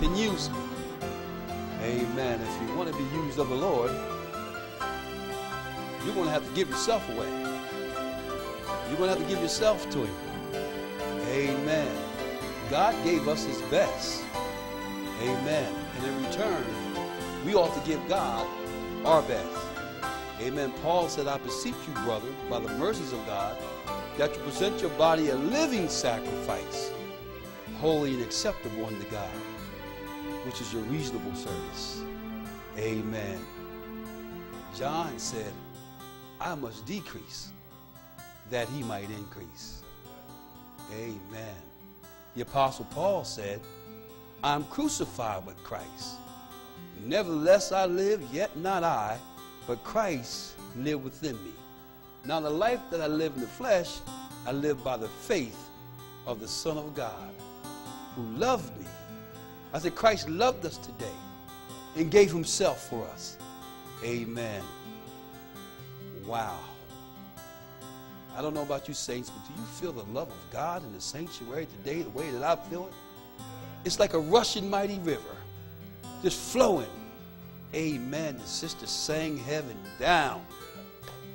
can use me. Amen. If you want to be used of the Lord, you're going to have to give yourself away. You're going to have to give yourself to Him. Amen. God gave us His best. Amen. And in return, we ought to give God our best. Amen. Paul said, I beseech you, brother, by the mercies of God, that you present your body a living sacrifice, holy and acceptable unto God, which is your reasonable service. Amen. John said, I must decrease that he might increase. Amen. The Apostle Paul said, I'm crucified with Christ. Nevertheless, I live, yet not I, but Christ live within me. Now, the life that I live in the flesh, I live by the faith of the Son of God who loved me. I said, Christ loved us today and gave himself for us. Amen. Wow. I don't know about you saints, but do you feel the love of God in the sanctuary today the way that I feel it? It's like a rushing mighty river, just flowing. Amen. The sister sang heaven down.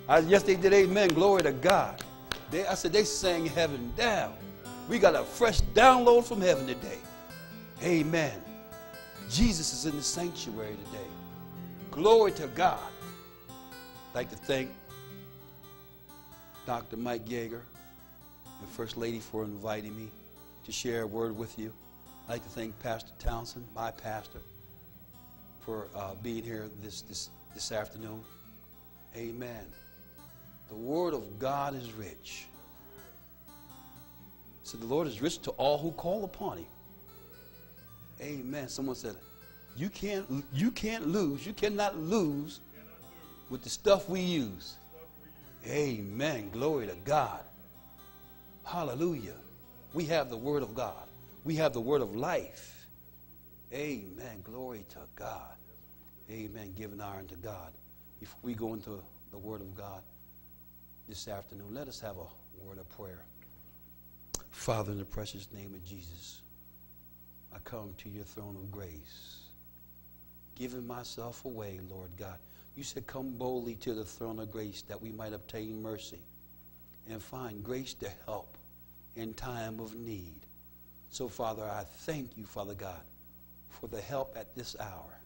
I, yes, they did. Amen. Glory to God. They, I said they sang heaven down. We got a fresh download from heaven today. Amen. Jesus is in the sanctuary today. Glory to God. I'd like to thank Dr. Mike Yeager and First Lady for inviting me to share a word with you. I'd like to thank Pastor Townsend, my pastor, for uh, being here this, this, this afternoon. Amen. The Word of God is rich. So the Lord is rich to all who call upon Him. Amen. Someone said, "You can't, you can't lose. You cannot lose with the stuff we use." Amen. Glory to God. Hallelujah. We have the Word of God. We have the Word of life. Amen. Glory to God. Amen. Giving honor to God. Before we go into the Word of God this afternoon, let us have a word of prayer. Father, in the precious name of Jesus, I come to your throne of grace, giving myself away, Lord God. You said, Come boldly to the throne of grace that we might obtain mercy and find grace to help in time of need. So, Father, I thank you, Father God, for the help at this hour.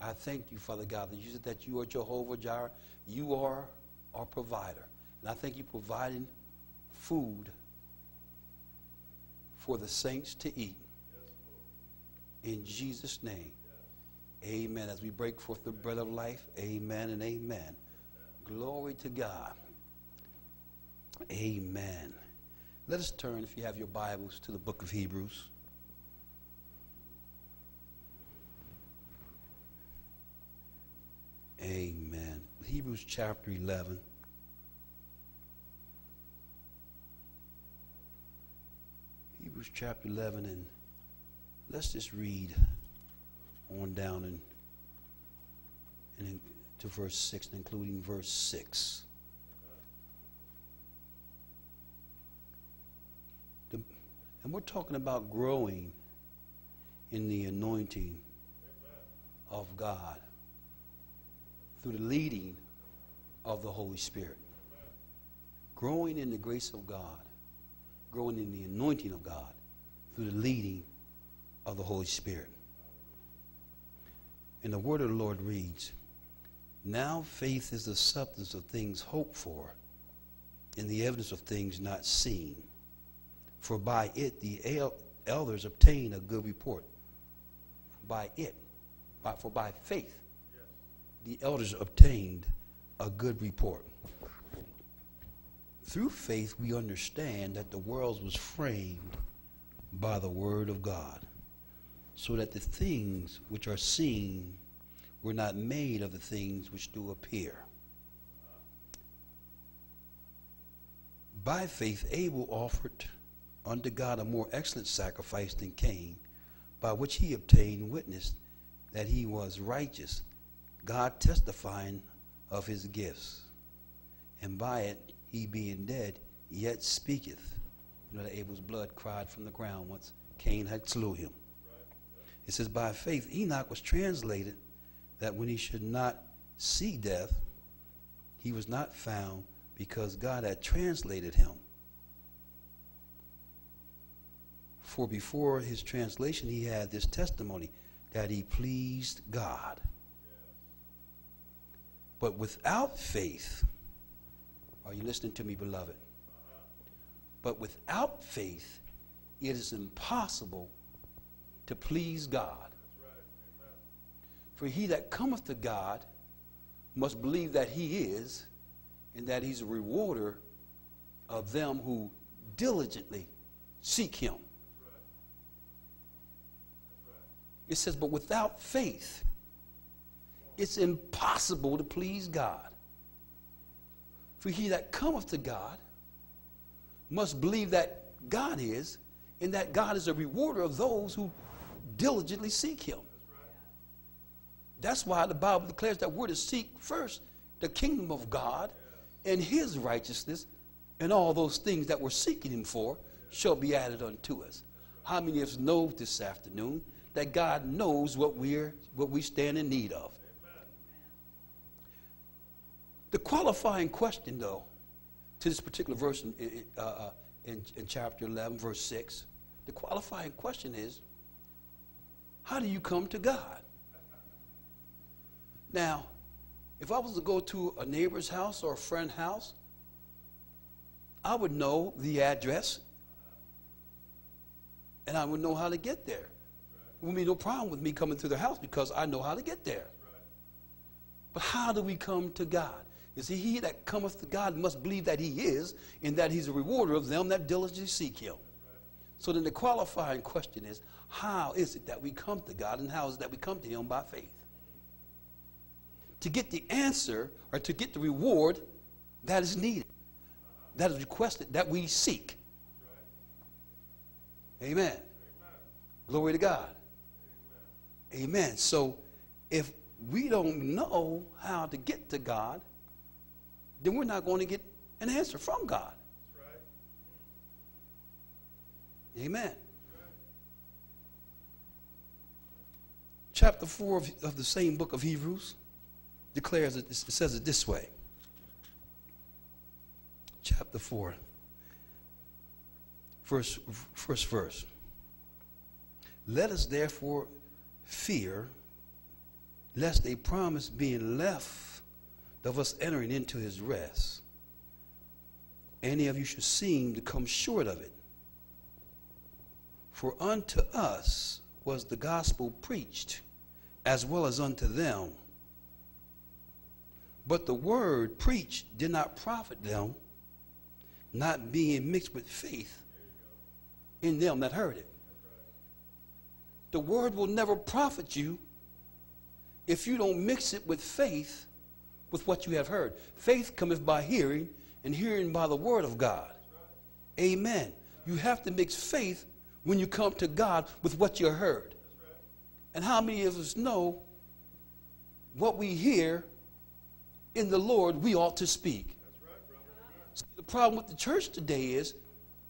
I thank you, Father God, that you said that you are Jehovah Jireh. You are our provider. And I thank you providing food for the saints to eat. In Jesus' name. Amen. As we break forth the bread of life, amen and amen. Glory to God. Amen. Let us turn, if you have your Bibles, to the book of Hebrews. Amen. Hebrews chapter 11. Hebrews chapter 11, and let's just read on down in, in, to verse 6, including verse 6. The, and we're talking about growing in the anointing of God through the leading of the Holy Spirit. Growing in the grace of God, growing in the anointing of God through the leading of the Holy Spirit. And the word of the Lord reads Now faith is the substance of things hoped for, and the evidence of things not seen. For by it the el- elders obtain a good report. By it, by, for by faith, the elders obtained a good report. Through faith, we understand that the world was framed by the Word of God, so that the things which are seen were not made of the things which do appear. By faith, Abel offered unto God a more excellent sacrifice than Cain, by which he obtained witness that he was righteous, God testifying of his gifts. And by it, he being dead, yet speaketh. You know that Abel's blood cried from the ground once Cain had slew him. It says, by faith, Enoch was translated that when he should not see death, he was not found because God had translated him. For before his translation, he had this testimony that he pleased God. But without faith, are you listening to me, beloved? But without faith, it is impossible to please God. For he that cometh to God must believe that he is, and that he's a rewarder of them who diligently seek him. It says, but without faith, it's impossible to please God. For he that cometh to God must believe that God is, and that God is a rewarder of those who diligently seek him. That's why the Bible declares that we're to seek first the kingdom of God and his righteousness, and all those things that we're seeking him for shall be added unto us. How many of us know this afternoon that God knows what we're what we stand in need of? The qualifying question, though, to this particular verse in, uh, uh, in, in chapter 11, verse 6, the qualifying question is, how do you come to God? Now, if I was to go to a neighbor's house or a friend's house, I would know the address and I would know how to get there. There would be no problem with me coming to their house because I know how to get there. But how do we come to God? You see, he that cometh to God must believe that he is, and that he's a rewarder of them that diligently seek him. So then the qualifying question is, how is it that we come to God, and how is it that we come to him by faith? To get the answer, or to get the reward that is needed, that is requested, that we seek. Amen. Glory to God. Amen. So if we don't know how to get to God, then we're not going to get an answer from God. Right. Amen. Right. Chapter 4 of, of, the same book of Hebrews declares it, it says it this way. Chapter 4, first, first verse. Let us therefore fear lest a promise being left of us entering into his rest, any of you should seem to come short of it. For unto us was the gospel preached, as well as unto them. But the word preached did not profit them, not being mixed with faith in them that heard it. The word will never profit you if you don't mix it with faith with what you have heard. Faith cometh by hearing, and hearing by the word of God. Amen. You have to mix faith when you come to God with what you heard. And how many of us know what we hear in the Lord we ought to speak? See, the problem with the church today is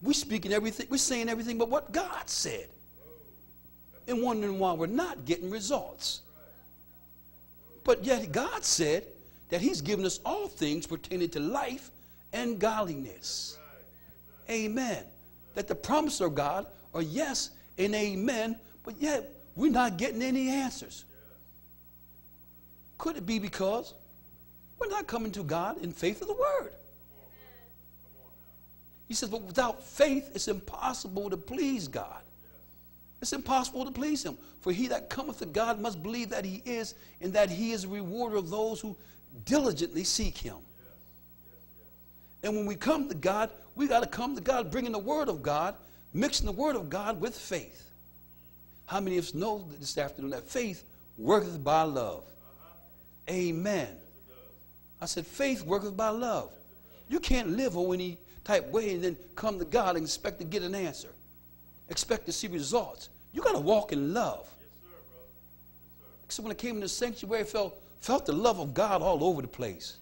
we're speaking everything, we're saying everything but what God said. And wondering why we're not getting results. But yet God said, that he's given us all things pertaining to life and godliness. Amen. That the promise of God are yes and amen, but yet we're not getting any answers. Could it be because we're not coming to God in faith of the word? He says, but without faith, it's impossible to please God. It's impossible to please him. For he that cometh to God must believe that he is, and that he is a rewarder of those who diligently seek him. And when we come to God, we got to come to God bringing the word of God, mixing the word of God with faith. How many of us know this afternoon that faith worketh by love? Amen. I said, faith worketh by love. You can't live on any type way and then come to God and expect to get an answer, expect to see results. You got to walk in love. Yes, sir, bro. Yes, sir. So when I came in the sanctuary, I felt felt the love of God all over the place.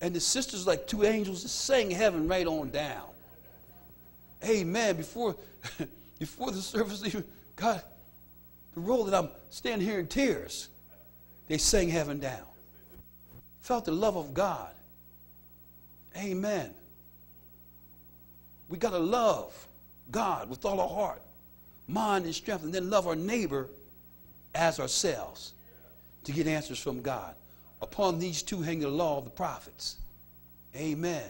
And the sisters, like two angels, just sang heaven right on down. Amen. Before, before the service even God, the role that I'm standing here in tears, they sang heaven down. Felt the love of God. Amen. We got to love God with all our heart, mind, and strength, and then love our neighbor as ourselves to get answers from God. Upon these two hang the law of the prophets. Amen.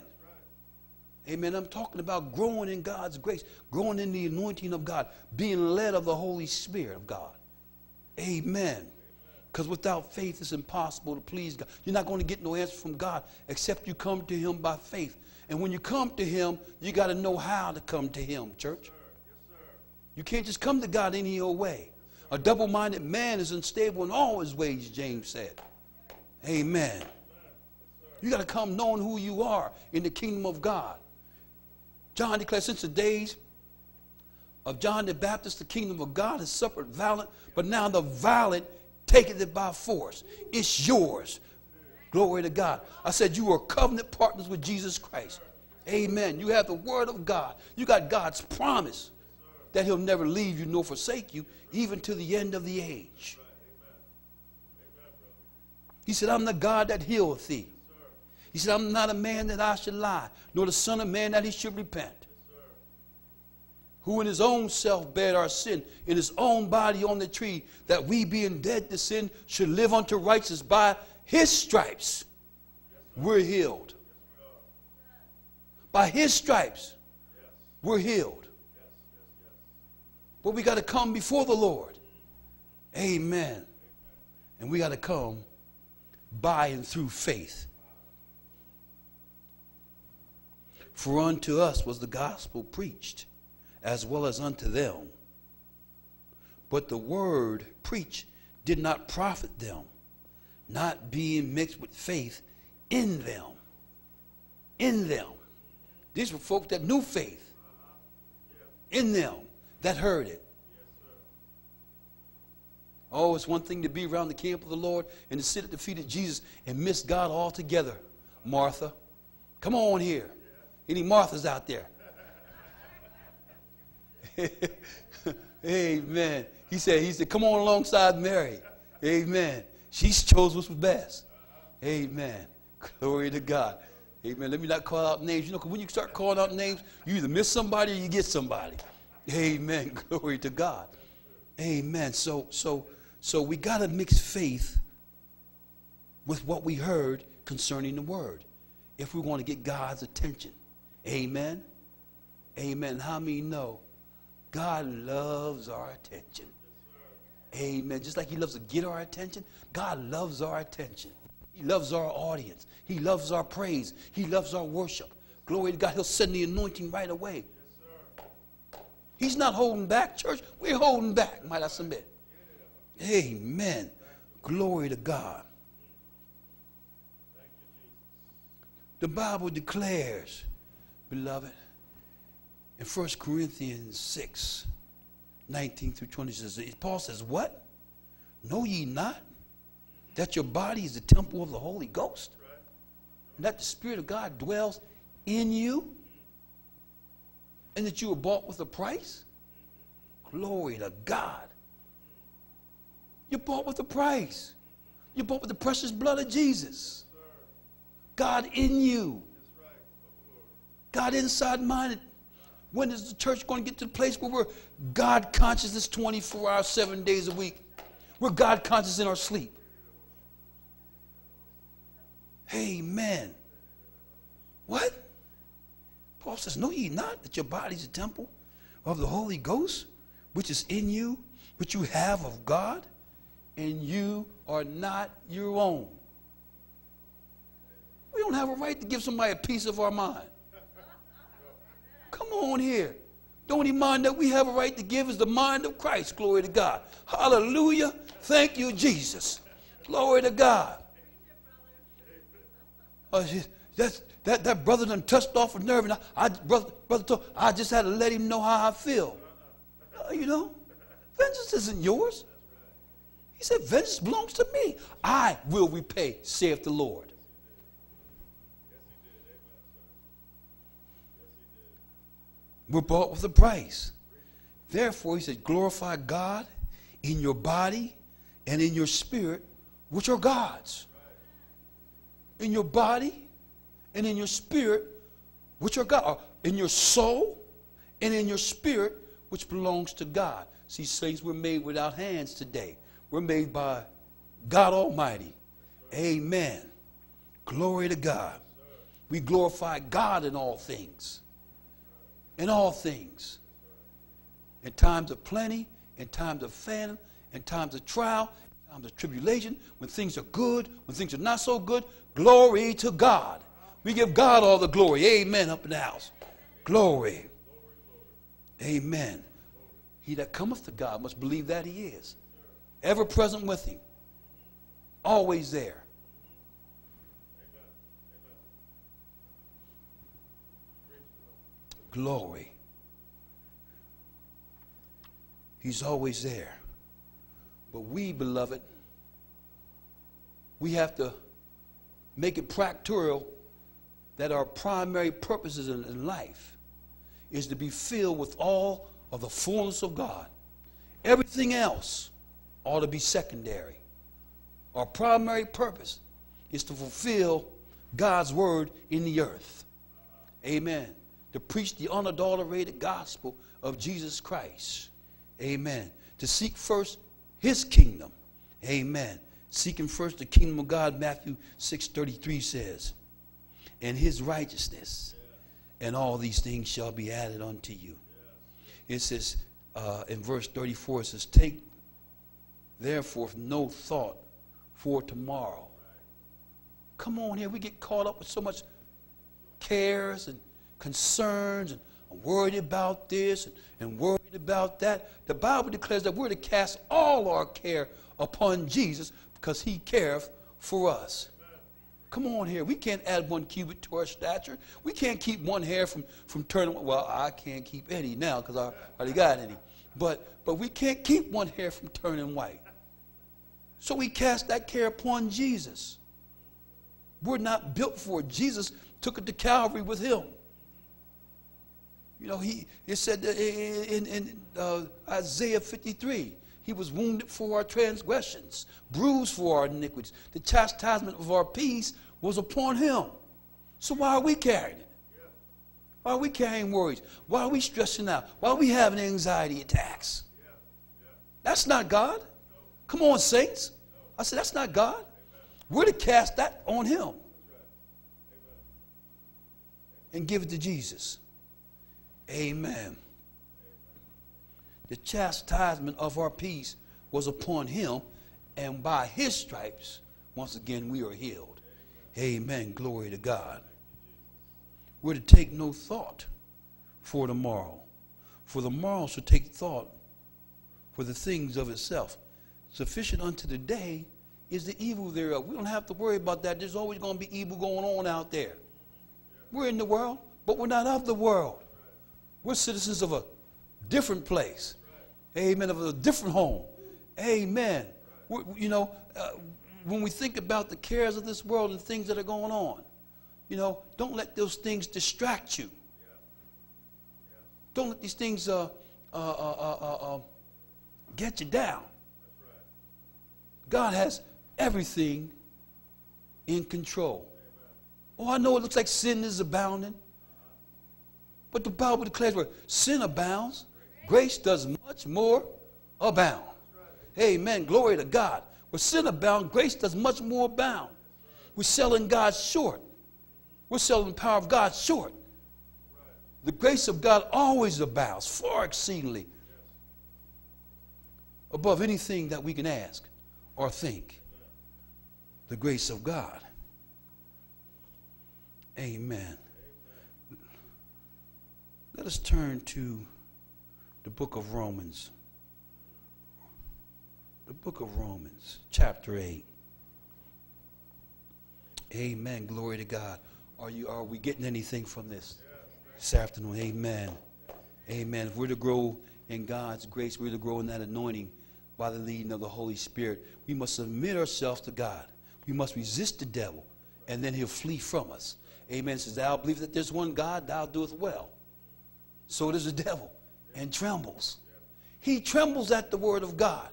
Amen. I'm talking about growing in God's grace, growing in the anointing of God, being led of the Holy Spirit of God. Amen. Because without faith, it's impossible to please God. You're not going to get no answer from God except you come to Him by faith. And when you come to Him, you got to know how to come to Him, church. You can't just come to God any old way. A double minded man is unstable in all his ways, James said. Amen. You got to come knowing who you are in the kingdom of God. John declares, since the days of John the Baptist, the kingdom of God has suffered violent, but now the violent taketh it by force. It's yours. Glory to God. I said you are covenant partners with Jesus Christ. Amen. You have the word of God. You got God's promise that he'll never leave you nor forsake you, even to the end of the age. He said, I'm the God that healeth thee. He said, I'm not a man that I should lie, nor the son of man that he should repent. Who in his own self bare our sin, in his own body on the tree, that we being dead to sin should live unto righteousness. By his stripes we're healed. By his stripes we're healed. But we got to come before the Lord. Amen. And we got to come by and through faith. For unto us was the gospel preached, as well as unto them. But the word preached did not profit them, not being mixed with faith in them. In them. These were folk that knew faith. In them that heard it. Oh, it's one thing to be around the camp of the Lord and to sit at the feet of Jesus and miss God altogether, Martha. Come on here. Any Marthas out there? Amen. He said, he said, come on alongside Mary. Amen. She chose what was best. Amen. Glory to God. Amen. Let me not call out names. You know, when you start calling out names, you either miss somebody or you get somebody. Amen. Glory to God. Amen. So, so, so we got to mix faith with what we heard concerning the word if we want to get God's attention. Amen. Amen. How many know God loves our attention? Amen. Just like He loves to get our attention, God loves our attention. He loves our audience. He loves our praise. He loves our worship. Glory to God. He'll send the anointing right away. He's not holding back, church. We're holding back, might I submit. Amen. Glory to God. The Bible declares, beloved, in 1 Corinthians 6, 19 through 20 says, Paul says, What? Know ye not that your body is the temple of the Holy Ghost? And that the Spirit of God dwells in you? And that you were bought with a price? Glory to God. You're bought with a price. You're bought with the precious blood of Jesus. God in you. God inside minded. When is the church going to get to the place where we're God consciousness 24 hours, seven days a week? We're God conscious in our sleep. Amen. What? Paul says, Know ye not that your body is a temple of the Holy Ghost, which is in you, which you have of God, and you are not your own? We don't have a right to give somebody a piece of our mind. Come on here. The only mind that we have a right to give is the mind of Christ. Glory to God. Hallelujah. Thank you, Jesus. Glory to God. Uh, that's, that, that brother done touched off a nerve, and I, I brother, brother told, I just had to let him know how I feel. Uh, you know, vengeance isn't yours. He said, vengeance belongs to me. I will repay, saith the Lord. We're bought with a price. Therefore, he said, glorify God in your body and in your spirit, which are God's. In your body and in your spirit, which are God. In your soul and in your spirit, which belongs to God. See, saints, we're made without hands today. We're made by God Almighty. Amen. Glory to God. We glorify God in all things. In all things. In times of plenty, in times of famine, in times of trial, in times of tribulation, when things are good, when things are not so good, glory to God. We give God all the glory. Amen. Up in the house. Glory. Amen. He that cometh to God must believe that he is. Ever present with him. Always there. Glory. He's always there. But we, beloved, we have to make it practical that our primary purposes in, in life is to be filled with all of the fullness of God. Everything else ought to be secondary. Our primary purpose is to fulfill God's word in the earth. Amen. To preach the unadulterated gospel of Jesus Christ. Amen. To seek first his kingdom. Amen. Seeking first the kingdom of God, Matthew 6:33 says, and his righteousness, and all these things shall be added unto you. It says uh, in verse 34, it says, Take therefore no thought for tomorrow. Come on here, we get caught up with so much cares and concerns and I'm worried about this and, and worried about that. The Bible declares that we're to cast all our care upon Jesus because he careth for us. Come on here. We can't add one cubit to our stature. We can't keep one hair from, from turning. Well, I can't keep any now because I already got any. But, but we can't keep one hair from turning white. So we cast that care upon Jesus. We're not built for it. Jesus took it to Calvary with him. You know, he it said in, in uh, Isaiah 53, he was wounded for our transgressions, bruised for our iniquities. The chastisement of our peace was upon him. So why are we carrying it? Why are we carrying worries? Why are we stressing out? Why are we having anxiety attacks? That's not God. Come on, saints. I said, that's not God. We're to cast that on him and give it to Jesus. Amen the chastisement of our peace was upon him, and by his stripes, once again, we are healed. Amen. Glory to God. We're to take no thought for tomorrow, for the morrow should take thought for the things of itself. Sufficient unto the day is the evil thereof. We don't have to worry about that. There's always going to be evil going on out there. We're in the world, but we're not of the world. We're citizens of a different place. Amen. Of a different home. Amen. We, you know, uh, when we think about the cares of this world and things that are going on, you know, don't let those things distract you. Don't let these things uh, uh, uh, uh, uh get you down. God has everything in control. Oh, I know it looks like sin is abounding. But the Bible declares where sin abounds, grace does much more abound. Amen. Glory to God. Where sin abounds, grace does much more abound. We're selling God short. We're selling the power of God short. The grace of God always abounds, far exceedingly above anything that we can ask or think. The grace of God. Amen. Let us turn to the book of Romans. The book of Romans, chapter 8. Amen. Glory to God. Are you are we getting anything from this this afternoon? Amen. Amen. If we're to grow in God's grace, we're to grow in that anointing by the leading of the Holy Spirit. We must submit ourselves to God. We must resist the devil, and then he'll flee from us. Amen. It says, Thou believe that there's one God, thou doeth well. So does the devil and trembles. He trembles at the word of God.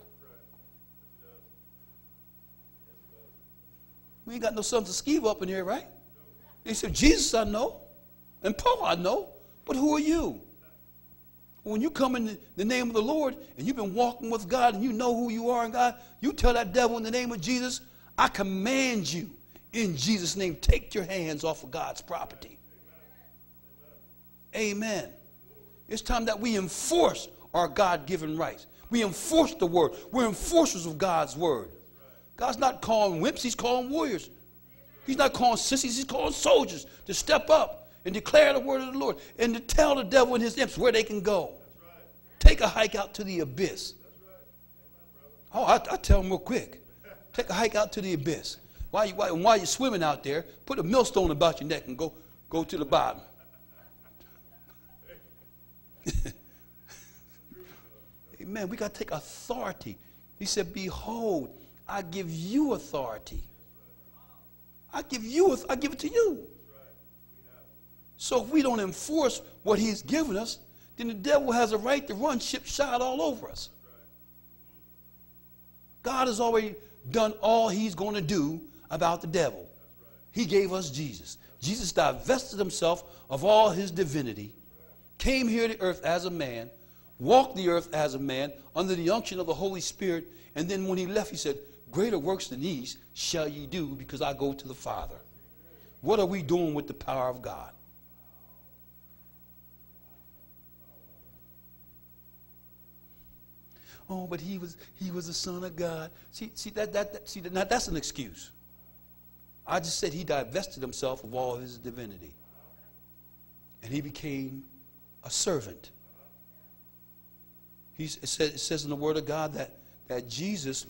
We ain't got no sons of Sceva up in here, right? He said, Jesus I know, and Paul I know, but who are you? When you come in the name of the Lord and you've been walking with God and you know who you are in God, you tell that devil in the name of Jesus, I command you in Jesus' name, take your hands off of God's property. Amen. It's time that we enforce our God given rights. We enforce the word. We're enforcers of God's word. God's not calling wimps, He's calling warriors. He's not calling sissies, He's calling soldiers to step up and declare the word of the Lord and to tell the devil and his imps where they can go. Take a hike out to the abyss. Oh, I, I tell them real quick. Take a hike out to the abyss. While, you, while, while you're swimming out there, put a millstone about your neck and go, go to the bottom. Amen. We got to take authority. He said, Behold, I give you authority. I give you, I give it to you. So if we don't enforce what he's given us, then the devil has a right to run ship shot all over us. God has already done all he's going to do about the devil. He gave us Jesus. Jesus divested himself of all his divinity, came here to earth as a man, walked the earth as a man under the unction of the Holy Spirit, and then when he left, he said, Greater works than these shall ye do because I go to the Father. What are we doing with the power of God? Oh, but he was he was the son of God. See, see that that, that see that, that's an excuse. I just said he divested himself of all his divinity. And he became a servant. He's, it, says, it says in the Word of God that, that Jesus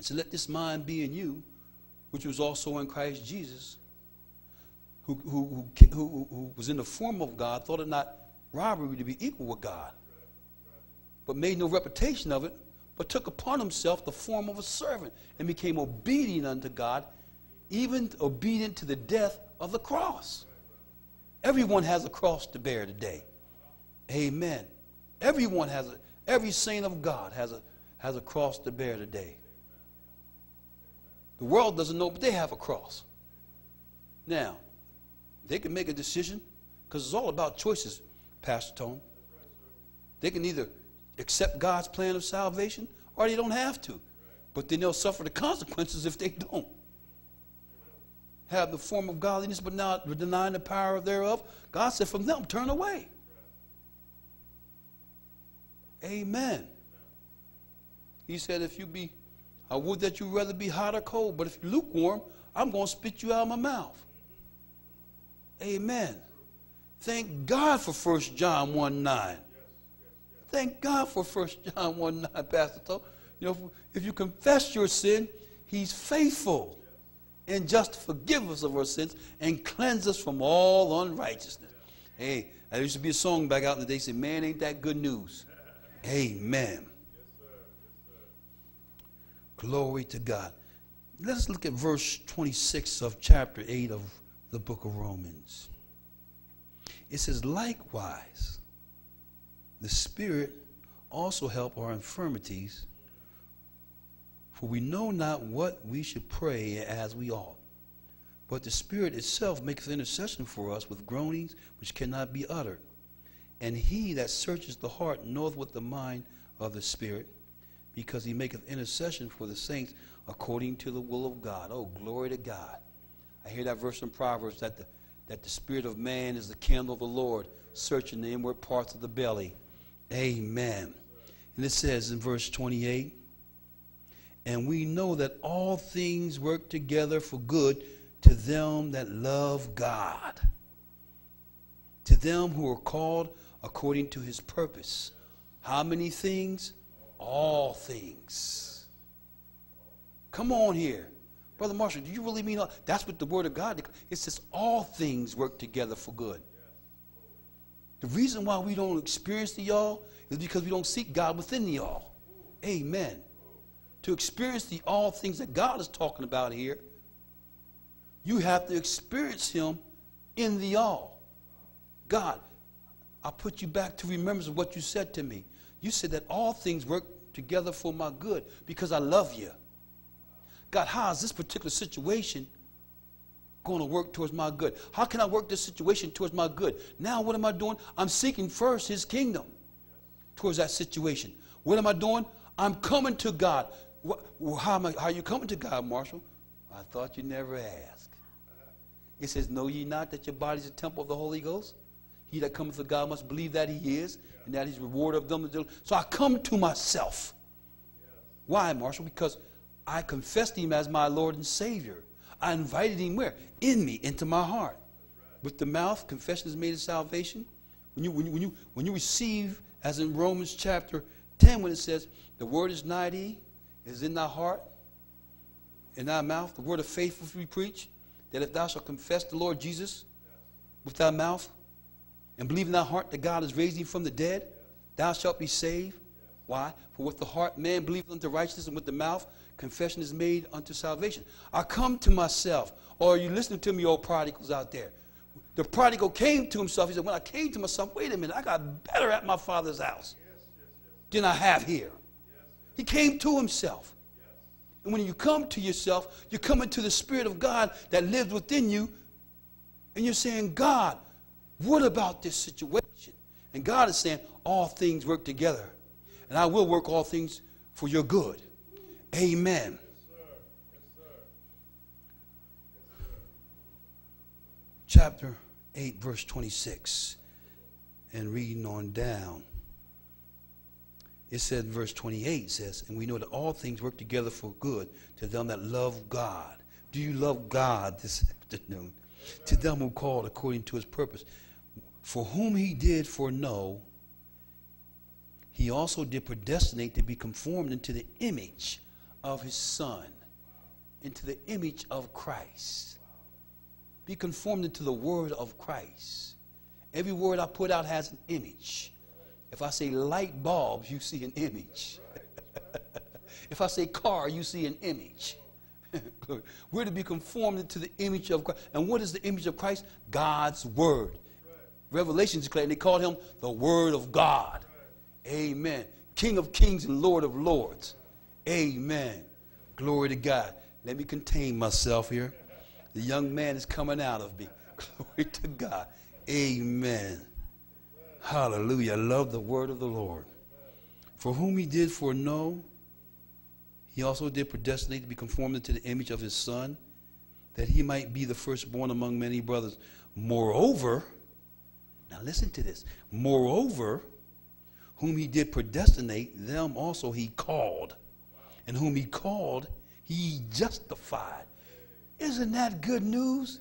said, Let this mind be in you, which was also in Christ Jesus, who, who, who, who, who was in the form of God, thought it not robbery to be equal with God but made no reputation of it, but took upon himself the form of a servant and became obedient unto God, even obedient to the death of the cross. Everyone has a cross to bear today. Amen. Everyone has a, every saint of God has a, has a cross to bear today. The world doesn't know, but they have a cross. Now, they can make a decision because it's all about choices, Pastor Tone. They can either accept God's plan of salvation, or they don't have to. But then they'll suffer the consequences if they don't. Have the form of godliness, but not denying the power thereof. God said, from them, turn away. Amen. He said, if you be, I would that you rather be hot or cold, but if you're lukewarm, I'm going to spit you out of my mouth. Amen. Thank God for 1 John 1 9. Thank God for 1 John 1 9, Pastor Tom. You know, if you confess your sin, he's faithful and just to forgive us of our sins and cleanse us from all unrighteousness. Hey, there used to be a song back out in the day said, Man, ain't that good news? Amen. Glory to God. Let us look at verse 26 of chapter 8 of the book of Romans. It says, Likewise, the Spirit also help our infirmities, for we know not what we should pray as we ought. But the Spirit itself maketh intercession for us with groanings which cannot be uttered. And he that searches the heart knoweth what the mind of the Spirit, because he maketh intercession for the saints according to the will of God. Oh, glory to God. I hear that verse in Proverbs that the, that the spirit of man is the candle of the Lord, searching the inward parts of the belly. Amen. And it says in verse 28 And we know that all things work together for good to them that love God, to them who are called according to his purpose. How many things? All things. Come on here. Brother Marshall, do you really mean all? That's what the word of God It says all things work together for good. The reason why we don't experience the all is because we don't seek God within the all. Amen. To experience the all things that God is talking about here, you have to experience Him in the all. God, I put you back to remembrance of what you said to me. You said that all things work together for my good because I love you. God, how is this particular situation going to work towards my good? How can I work this situation towards my good? Now, what am I doing? I'm seeking first His kingdom towards that situation. What am I doing? I'm coming to God. How, am I, how are you coming to God, Marshall? I thought you never asked. It says, Know ye not that your body is a temple of the Holy Ghost? He that cometh to God must believe that he is, and that he's reward of them. So I come to myself. Why, Marshall? Because I confessed him as my Lord and Savior. I invited him where? In me, into my heart. With the mouth, confession is made of salvation. When you, when you, when you, when you receive, as in Romans chapter 10, when it says, the word is nigh thee, is in thy heart, in thy mouth, the word of faith which we preach, that if thou shalt confess the Lord Jesus with thy mouth and believe in thy heart that God raised him from the dead, thou shalt be saved. Why? For with the heart man believeth unto righteousness, and with the mouth confession is made unto salvation. I come to myself. Or are you listening to me, old prodigals out there? The prodigal came to himself. He said, When I came to myself, wait a minute, I got better at my father's house than I have here. He came to himself. And when you come to yourself, you're coming to the Spirit of God that lives within you, and you're saying, God, what about this situation? And God is saying, all things work together. And I will work all things for your good. Amen. Chapter 8, verse 26. And reading on down. It said, verse 28 says, And we know that all things work together for good to them that love God. Do you love God this afternoon? To them who called according to his purpose. For whom he did foreknow, he also did predestinate to be conformed into the image of his son, into the image of Christ. Be conformed into the word of Christ. Every word I put out has an image. If I say light bulbs, you see an image. if I say car, you see an image. We're to be conformed into the image of Christ. And what is the image of Christ? God's word. Revelations declared, they called him the Word of God. Amen. King of kings and Lord of lords. Amen. Glory to God. Let me contain myself here. The young man is coming out of me. Glory to God. Amen. Hallelujah. I love the word of the Lord. For whom he did foreknow, he also did predestinate to be conformed to the image of his son, that he might be the firstborn among many brothers. Moreover, now listen to this. Moreover, whom he did predestinate, them also he called. And whom he called, he justified. Isn't that good news?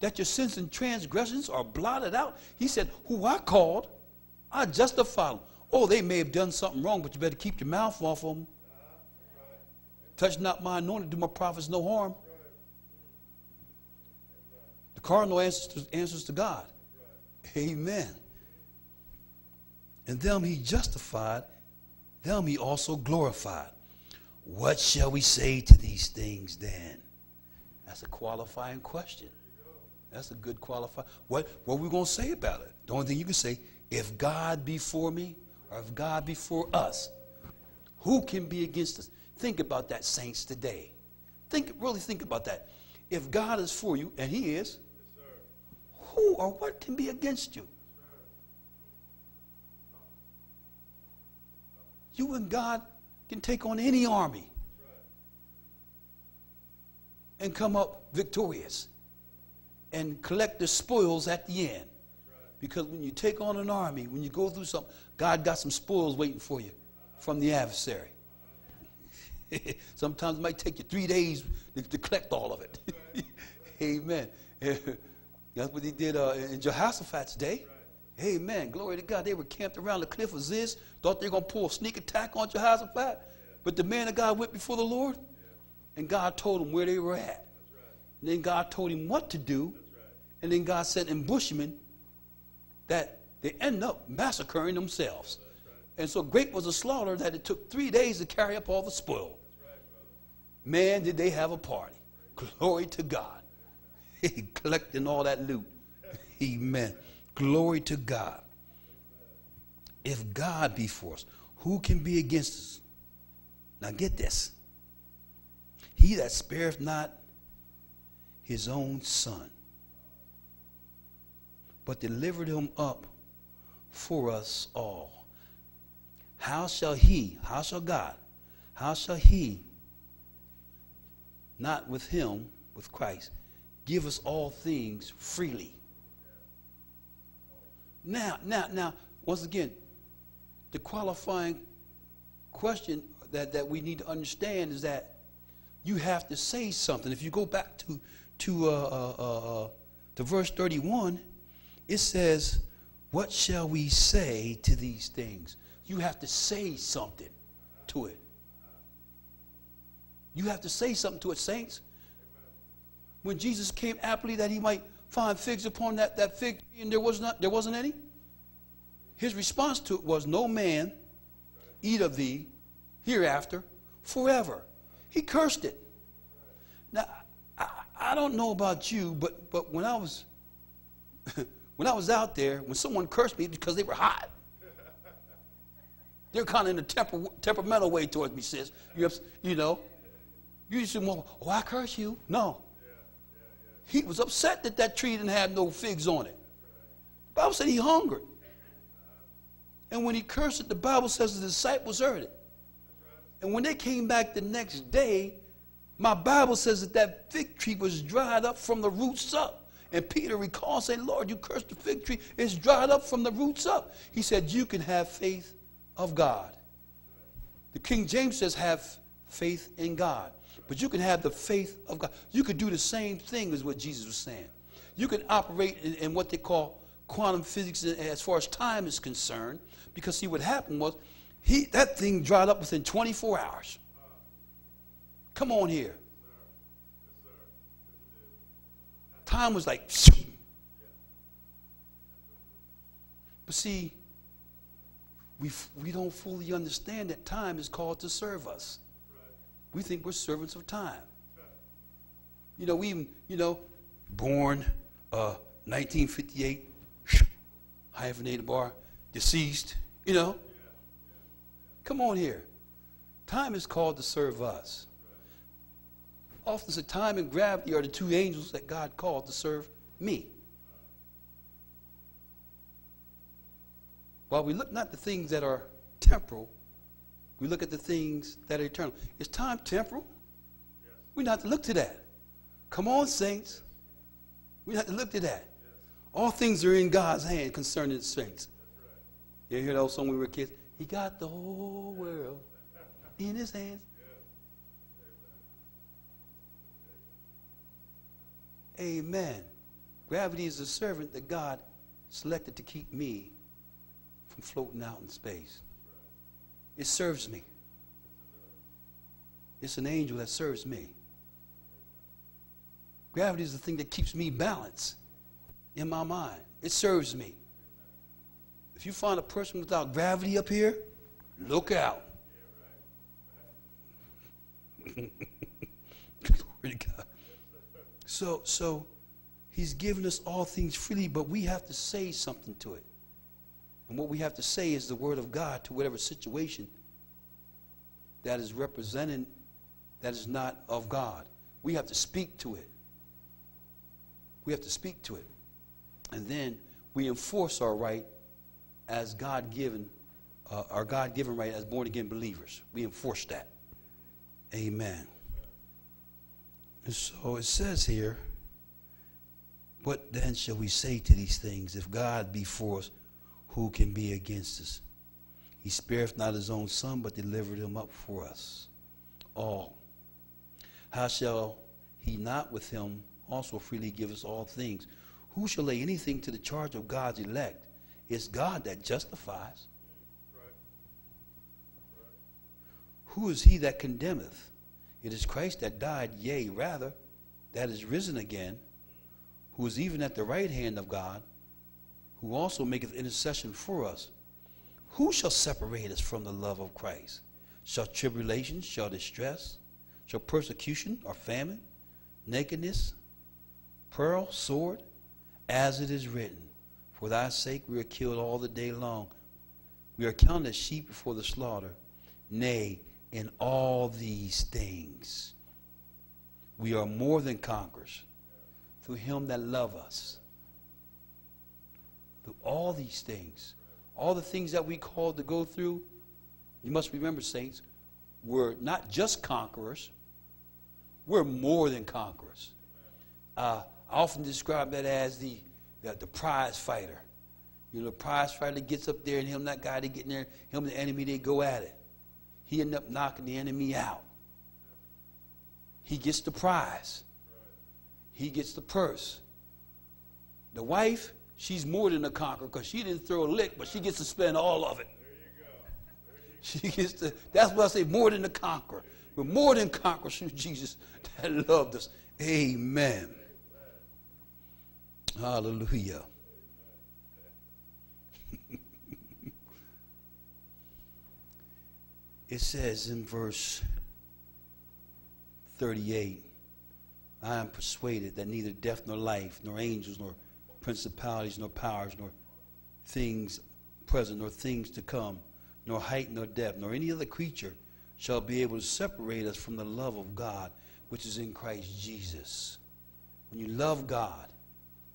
That your sins and transgressions are blotted out. He said, Who I called, I justified. Oh, they may have done something wrong, but you better keep your mouth off of them. Touch not my anointed, do my prophets no harm. The cardinal answers to, answers to God. Amen. And them he justified, them he also glorified. What shall we say to these things then? That's a qualifying question. That's a good qualifier. What, what are we going to say about it? The only thing you can say, if God be for me, or if God be for us, who can be against us? Think about that, saints, today. Think, really think about that. If God is for you, and He is, who or what can be against you? You and God can take on any army and come up victorious and collect the spoils at the end. Because when you take on an army, when you go through something, God got some spoils waiting for you from the adversary. Sometimes it might take you three days to, to collect all of it. Amen. That's what he did uh, in Jehoshaphat's day. Amen. Glory to God. They were camped around the cliff of Ziz, thought they were going to pull a sneak attack on Jehoshaphat. But the man of God went before the Lord, and God told him where they were at. And then God told him what to do, and then God sent ambushmen that they end up massacring themselves. And so great was the slaughter that it took three days to carry up all the spoil. Man, did they have a party. Glory to God. Collecting all that loot. Amen. Glory to God. if God be for us, who can be against us? Now get this. He that spareth not his own son, but delivered him up for us all. How shall he, how shall God, how shall he, not with him, with Christ, give us all things freely? Now, now, now, once again, the qualifying question that, that we need to understand is that you have to say something. If you go back to, to, uh, uh, uh, uh to verse 31, it says, What shall we say to these things? You have to say something to it. You have to say something to it, saints. When Jesus came aptly that he might find figs upon that, that fig tree and there was not there wasn't any, his response to it was, No man eat of thee hereafter forever. He cursed it. Now, I, I don't know about you, but, but when I was when I was out there, when someone cursed me because they were hot, they're kind of in a temper, temperamental way towards me, sis. You, you know, you to more, oh, I curse you. No. He was upset that that tree didn't have no figs on it. The Bible said he hungered. And when he cursed it, the Bible says the disciples heard it. And when they came back the next day, my Bible says that that fig tree was dried up from the roots up. And Peter recalls saying, Lord, you cursed the fig tree. It's dried up from the roots up. He said, You can have faith of God. The King James says, Have faith in God. But you can have the faith of God. You could do the same thing as what Jesus was saying. You can operate in, in what they call quantum physics as far as time is concerned. Because see, what happened was he, that thing dried up within 24 hours. Come on here. Time was like, but see, we, we don't fully understand that time is called to serve us. We think we're servants of time. You know, we even, you know, born uh, 1958, hyphenated bar, deceased, you know, Come on here. Time is called to serve us. Often the time and gravity are the two angels that God called to serve me. While we look not the things that are temporal, we look at the things that are eternal. Is time temporal? Yes. We not to look to that. Come on, saints. We have to look to that. Yes. All things are in God's hand concerning the saints. Right. You hear those song when we were kids? He got the whole world in his hands. Amen. Gravity is a servant that God selected to keep me from floating out in space. It serves me. It's an angel that serves me. Gravity is the thing that keeps me balanced in my mind. It serves me. If you find a person without gravity up here, look out. Glory God. so, so he's given us all things freely, but we have to say something to it. And what we have to say is the word of God to whatever situation that is represented that is not of God. We have to speak to it. We have to speak to it. And then we enforce our right as God given, uh, our God given right as born again believers. We enforce that. Amen. And so it says here, What then shall we say to these things? If God be for us, who can be against us? He spareth not his own son, but delivered him up for us all. How shall he not with him also freely give us all things? Who shall lay anything to the charge of God's elect? It's God that justifies. Who is he that condemneth? It is Christ that died, yea, rather, that is risen again, who is even at the right hand of God, who also maketh intercession for us. Who shall separate us from the love of Christ? Shall tribulation, shall distress, shall persecution or famine, nakedness, pearl, sword, as it is written, for thy sake we are killed all the day long. We are counted as sheep before the slaughter. Nay, in all these things, we are more than conquerors through him that love us. Through all these things, all the things that we called to go through, you must remember, saints, we're not just conquerors, we're more than conquerors. Uh, I often describe that as the, the, the prize fighter. You know, the prize fighter gets up there, and him, that guy, they get in there, him and the enemy, they go at it. He end up knocking the enemy out. He gets the prize. He gets the purse. The wife, she's more than a conqueror because she didn't throw a lick, but she gets to spend all of it. There you go. She gets to, that's why I say more than a conqueror. We're more than conquerors through Jesus that loved us. Amen. Hallelujah. it says in verse 38 I am persuaded that neither death nor life, nor angels, nor principalities, nor powers, nor things present, nor things to come, nor height, nor depth, nor any other creature shall be able to separate us from the love of God which is in Christ Jesus. When you love God,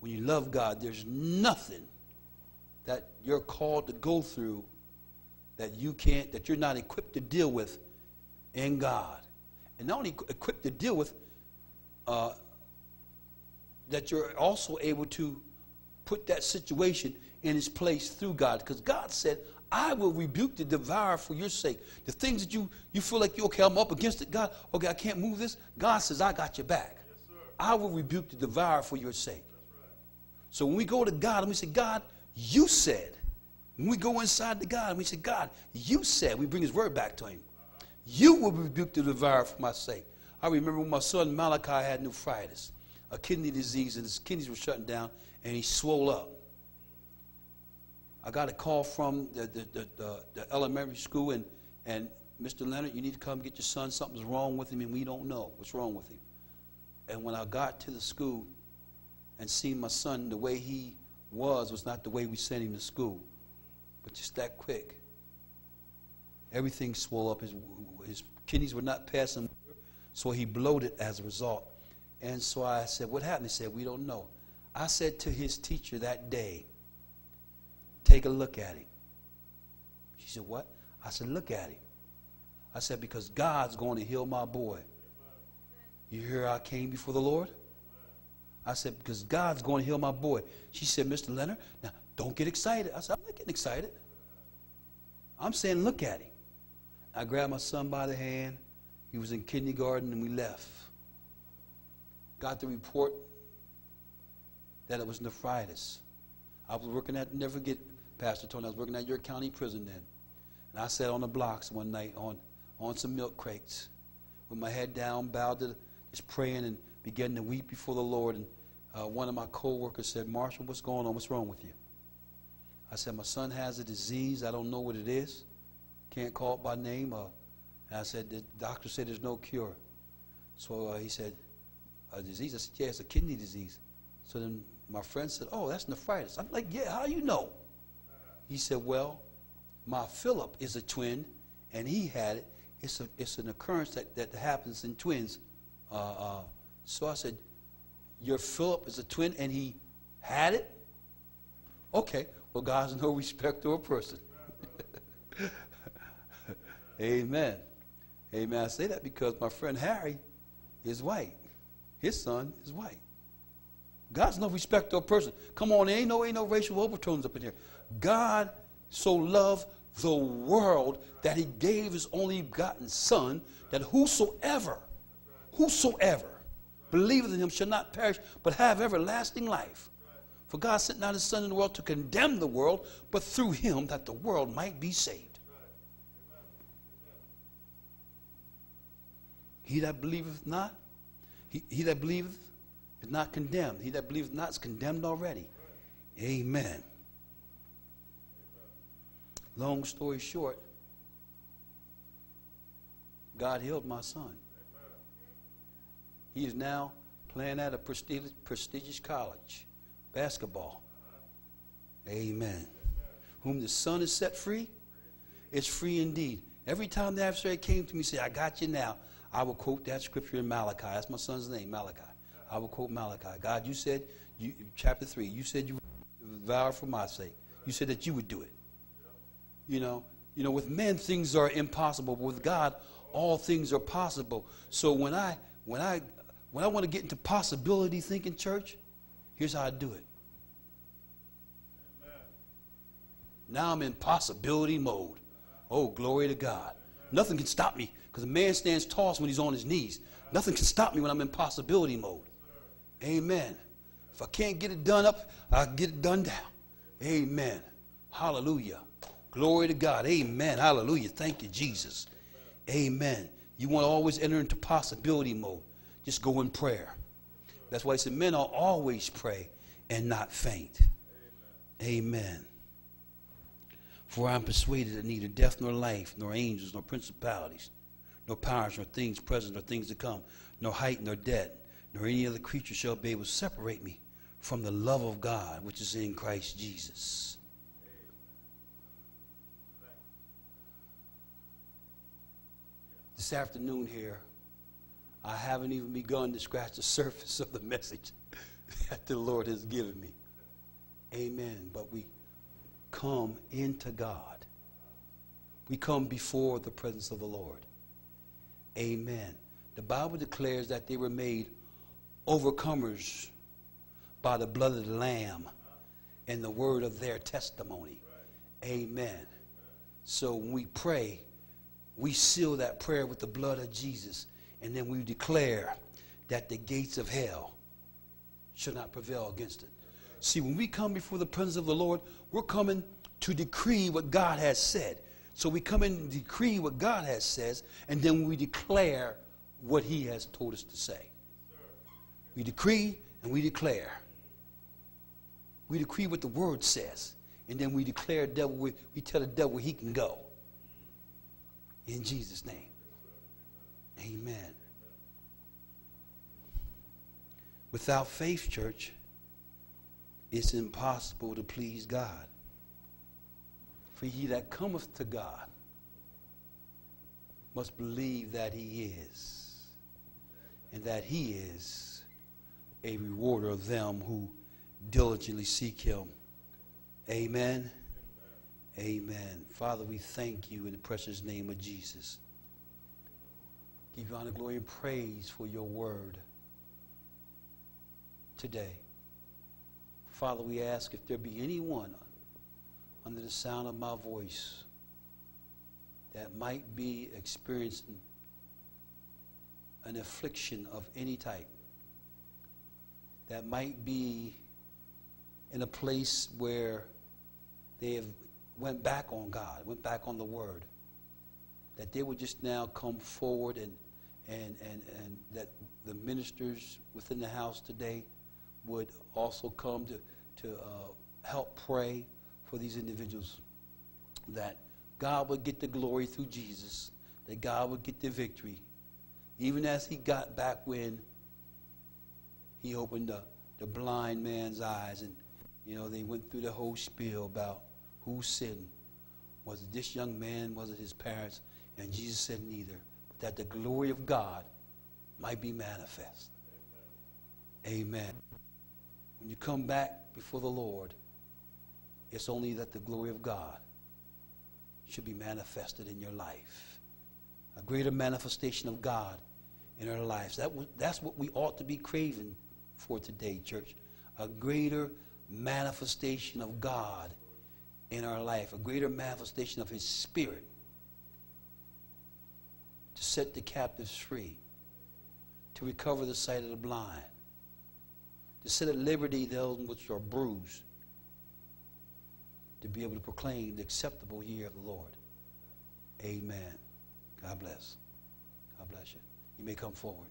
when you love God, there's nothing that you're called to go through that you can't, that you're not equipped to deal with in God. And not only equipped to deal with, uh, that you're also able to put that situation in its place through God. Because God said, I will rebuke the devourer for your sake. The things that you, you feel like, you okay, I'm up against it. God, okay, I can't move this. God says, I got your back. Yes, I will rebuke the devourer for your sake. Right. So when we go to God and we say, God, you said. When we go inside to God and we say, God, you said. We bring his word back to him. Uh-huh. You will rebuke the devourer for my sake. I remember when my son Malachi had nephritis, a kidney disease, and his kidneys were shutting down, and he swelled up. I got a call from the, the, the, the, the elementary school, and, and Mr. Leonard, you need to come get your son. Something's wrong with him, and we don't know what's wrong with him. And when I got to the school and seen my son, the way he was was not the way we sent him to school, but just that quick. Everything swelled up. His, his kidneys were not passing, so he bloated as a result. And so I said, What happened? He said, We don't know. I said to his teacher that day, Take a look at him. She said, What? I said, Look at him. I said, Because God's going to heal my boy. You hear I came before the Lord? I said, Because God's going to heal my boy. She said, Mr. Leonard, now don't get excited. I said, I'm not getting excited. I'm saying, Look at him. I grabbed my son by the hand. He was in kindergarten and we left. Got the report that it was nephritis. I was working at, never forget, Pastor Tony, I was working at your county prison then. And I sat on the blocks one night on, on some milk crates with my head down, bowed to, just praying and beginning to weep before the Lord. And uh, one of my co-workers said, Marshall, what's going on? What's wrong with you? I said, my son has a disease. I don't know what it is. Can't call it by name. Uh, and I said, the doctor said there's no cure. So uh, he said, a disease? I said, yeah, it's a kidney disease. So then my friend said, oh, that's nephritis. I'm like, yeah, how do you know? He said, Well, my Philip is a twin, and he had it. It's, a, it's an occurrence that, that happens in twins. Uh, uh, so I said, Your Philip is a twin, and he had it? Okay, well, God's no respecter of person. Amen. Amen. I say that because my friend Harry is white. His son is white. God's no respecter of person. Come on, ain't no, ain't no racial overtones up in here. God so loved the world that he gave his only begotten Son, that whosoever, whosoever believeth in him shall not perish, but have everlasting life. For God sent not his Son in the world to condemn the world, but through him that the world might be saved. He that believeth not, he, he that believeth is not condemned. He that believes not is condemned already. Amen. Long story short, God healed my son. He is now playing at a prestigious, college, basketball. Amen. Whom the Son is set free It's free indeed. Every time the adversary came to me and said, I got you now, I will quote that scripture in Malachi. That's my son's name, Malachi. I will quote Malachi. God, you said, you, chapter 3, you said you would vow for my sake. You said that you would do it. You know, you know, with men things are impossible, but with God all things are possible. So when I when I when I want to get into possibility thinking, church, here's how I do it. Amen. Now I'm in possibility mode. Oh, glory to God. Nothing can stop me because a man stands tall when he's on his knees. Nothing can stop me when I'm in possibility mode. Amen. If I can't get it done up, I'll get it done down. Amen. Hallelujah. Glory to God. Amen. Hallelujah. Thank you, Jesus. Amen. You want to always enter into possibility mode. Just go in prayer. That's why he said, men are always pray and not faint. Amen. Amen. For I'm persuaded that neither death nor life, nor angels, nor principalities, nor powers, nor things present, nor things to come, nor height, nor depth, nor any other creature shall be able to separate me from the love of God which is in Christ Jesus. This afternoon here, I haven't even begun to scratch the surface of the message that the Lord has given me. Amen. But we come into God. We come before the presence of the Lord. Amen. The Bible declares that they were made overcomers by the blood of the Lamb and the word of their testimony. Amen. So when we pray, we seal that prayer with the blood of Jesus, and then we declare that the gates of hell shall not prevail against it. See, when we come before the presence of the Lord, we're coming to decree what God has said. So we come in and decree what God has says, and then we declare what He has told us to say. We decree and we declare. We decree what the Word says, and then we declare devil. We, we tell the devil he can go. In Jesus' name, Amen. Without faith, church, it's impossible to please God. For he that cometh to God must believe that he is, and that he is a rewarder of them who diligently seek him. Amen. Amen. Father, we thank you in the precious name of Jesus. Give you honor, glory, and praise for your word today. Father, we ask if there be anyone under the sound of my voice that might be experiencing an affliction of any type, that might be in a place where they have went back on God, went back on the Word, that they would just now come forward and and and and that the ministers within the house today would also come to to uh, help pray for these individuals. That God would get the glory through Jesus, that God would get the victory, even as he got back when he opened the, the blind man's eyes and, you know, they went through the whole spiel about who sinned. Was it this young man? Was it his parents? And Jesus said neither, but that the glory of God might be manifest. Amen. Amen. When you come back before the Lord, it's only that the glory of God should be manifested in your life. A greater manifestation of God in our lives. That that's what we ought to be craving for today, church. A greater manifestation of God in our life, a greater manifestation of His Spirit to set the captives free, to recover the sight of the blind, to set at liberty those which are bruised, to be able to proclaim the acceptable year of the Lord. Amen. God bless. God bless you. You may come forward.